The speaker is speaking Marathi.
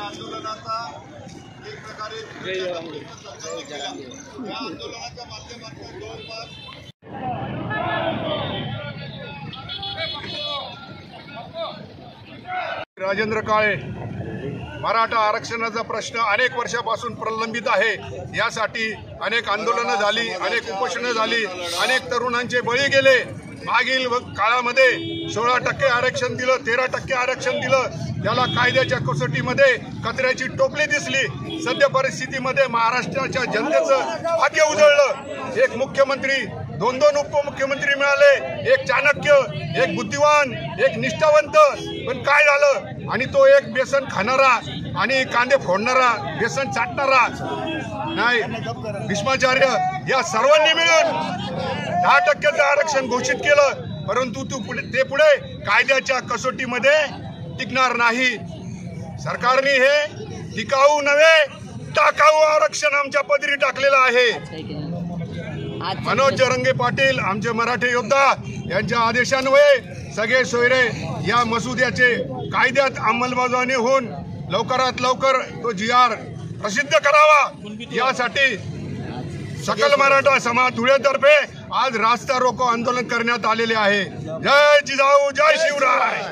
आंदोलनाचा एक प्रकारे संघटन केला या आंदोलनाच्या माध्यमातून जवळपास राजेंद्र काळे मराठा आरक्षणाचा प्रश्न अनेक वर्षापासून प्रलंबित आहे. यासाठी अनेक आंदोलनं झाली अनेक उपोषणं झाली अनेक तरुणांचे बळी गेले. मागील काळामध्ये सोळा टक्के आरक्षण दिलं तेरा टक्के आरक्षण दिलं. त्याला कायद्याच्या कसोटीमध्ये कचऱ्याची टोपली दिसली. सध्या परिस्थितीमध्ये महाराष्ट्राच्या जनतेचं भाग्य उजळलं. एक मुख्यमंत्री दोन दोन उपमुख्यमंत्री मिळाले. एक चाणक्य एक बुद्धिवान एक निष्ठावंत. पण काय झालं? आणि तो एक बेसन खाणारा आणि कांदे फोडणारा बेसन चाटणारा. नाही भीष्माचार्य या सर्वांनी मिळून दहा टक्क्याचं आरक्षण घोषित केलं. परंतु तू पुढे ते पुढे कायद्याच्या कसोटीमध्ये टिकणार नाही. सरकारने हे टिकाऊ नव्हे टाकाऊ आरक्षण आमच्या पदरी टाकलेलं आहे. मनोज जरंगे पाटील आमचे मराठी योद्धा यांच्या आदेशान्वये सगळे सोयरे या मसुद्याचे कायद्यात अंमलबजावणी होऊन लवकरात लवकर तो जी आर प्रसिद्ध करावा. यासाठी सकल मराठा समाज धुळेतर्फे आज रास्ता रोको आंदोलन करण्यात आलेले आहे. जय जिजाऊ जय शिवराय.